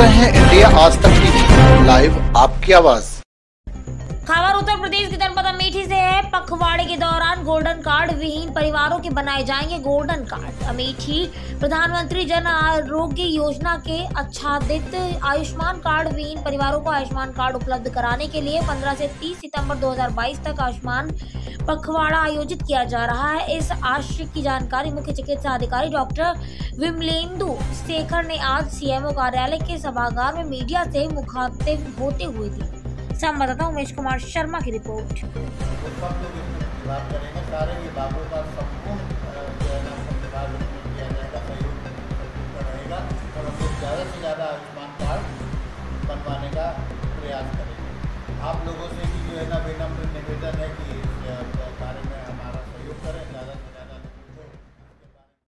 रहे हैं इंडिया आज तक टीवी। लाइव आपकी आवाज़। खबर उत्तर प्रदेश की जनपद अमेठी से है। पखवाड़े के दौरान गोल्डन कार्ड विहीन परिवारों के बनाए जाएँगे गोल्डन कार्ड। अमेठी, प्रधानमंत्री जन आरोग्य योजना के आच्छादित आयुष्मान कार्ड विहीन परिवारों को आयुष्मान कार्ड उपलब्ध कराने के लिए 15 से 30 सितंबर 2022 तक आयुष्मान पखवाड़ा आयोजित किया जा रहा है। इस आशय की जानकारी मुख्य चिकित्सा अधिकारी डॉक्टर विमलेंदु शेखर ने आज सीएमओ कार्यालय के सभागार में मीडिया से मुखातिब होते हुए दी। संवाददाता उमेश कुमार शर्मा की रिपोर्ट। ज़्यादा से ज़्यादा आयुष्मान कार्ड बनवाने का प्रयास करेंगे आप लोगों से भी जो है ना विनम्र निवेदन है कि